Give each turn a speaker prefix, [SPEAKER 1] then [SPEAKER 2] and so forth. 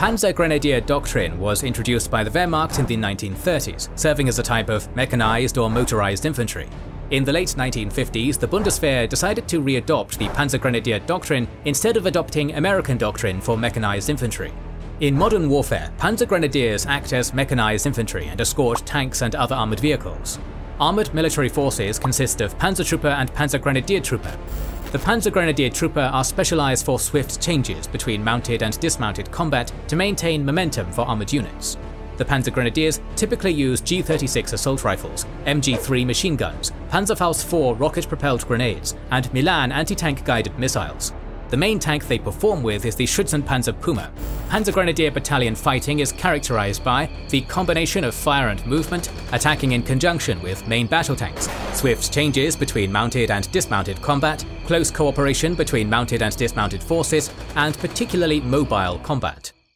[SPEAKER 1] Panzergrenadier doctrine was introduced by the Wehrmacht in the 1930s, serving as a type of mechanized or motorized infantry. In the late 1950s, the Bundeswehr decided to readopt the Panzergrenadier doctrine instead of adopting American doctrine for mechanized infantry. In modern warfare, Panzergrenadiers act as mechanized infantry and escort tanks and other armoured vehicles. Armoured military forces consist of Panzertrooper and Panzergrenadier Trooper. The Panzergrenadier Trooper are specialized for swift changes between mounted and dismounted combat to maintain momentum for armored units. The Panzergrenadiers typically use G36 assault rifles, MG3 machine guns, Panzerfaust 4 rocket-propelled grenades, and Milan anti-tank guided missiles. The main tank they perform with is the Schützenpanzer Puma. Panzergrenadier battalion fighting is characterized by the combination of fire and movement, attacking in conjunction with main battle tanks, swift changes between mounted and dismounted combat, close cooperation between mounted and dismounted forces, and particularly mobile combat.